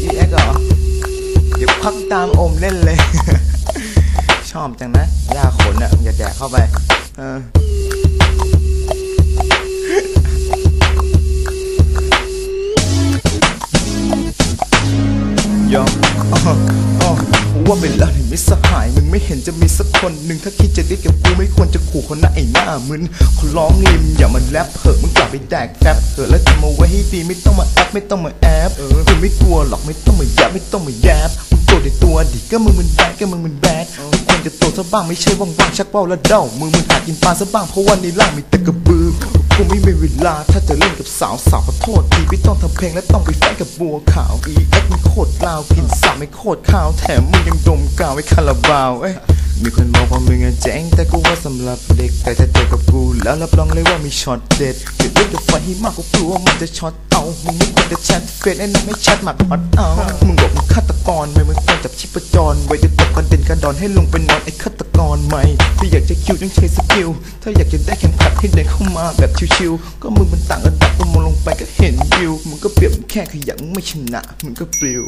อีเอ็กเหรอ เดี๋ยวพักตามอมเล่นเลย ชอบจังนะย่าขนอะอย่าแดกเข้าไป เออยอมอ๋ออ๋อว่าเวลาที่มิตรสหาย มึงไม่เห็นจะมีสักคนหนึ่งถ้าคิดจะดิ้กับกูไม่ควรจะขู่คนหน้าไอ้หน้ามึนคนร้องริมอย่ามาแรปเถอะมึงกลับ ไปแดกแฟบเถอแล้วจำเอาไว้ให้ดีไม่ต้องมาแอปไม่ต้องมาแอบเออกูไม่กลัวหรอกไม่ต้องมาแยบไม่ต้องมาแยบมึงโกรธในตัวดิก็มึงมันแบดก็มึงมันแบดมึงควรจะโตซะบ้างไม่ใช่ว่างๆชักเป้าแล้วเด้ามือมึงหากินปลาซะบ้างเพราะว่าในล่างมีแต่กระบือกูไม่มีเวลาถ้าจะเล่นกับสาวสาวขอโทษทีไม่ต้องทำเพลงและต้องไปแฟนกับบัวขาวอีเอ็กมันโคตรลาวกินสาวไม่โคตรข้าวแถมมึงยังดมกาวไว้คาราบาวเอ้ยมีคนบอกว่ามึงอะเจ๋งแต่กูว่าสำหรับเด็กแต่ถ้าเจอกับกู แล้วรับรองเลยว่ามีช็อตเด็ดเดี๋ยวเล่นกับไฟให้มากกว่ากลัวมันจะช็อตเอามึงไม่ควรจะแชทเฟซไอ้นั่นไม่แชทหมักฮอตเอามึงบอกมึงฆาตกรไม่มึงควรจับชิปจรไว้เดี๋ยวตกกระเด็นกระดอนให้ลงไปนอนไอ้ฆาตกรไหมถ้าอยากจะคิวต้องใช้สกิลถ้าอยากจะได้เข็มขัดให้เดินเข้ามาแบบชิวๆก็มึงมันต่างระดับก็มองลงไปก็เห็นวิวมึงก็เปรียบแค่ขยันไม่ชนะมึงก็ปลิว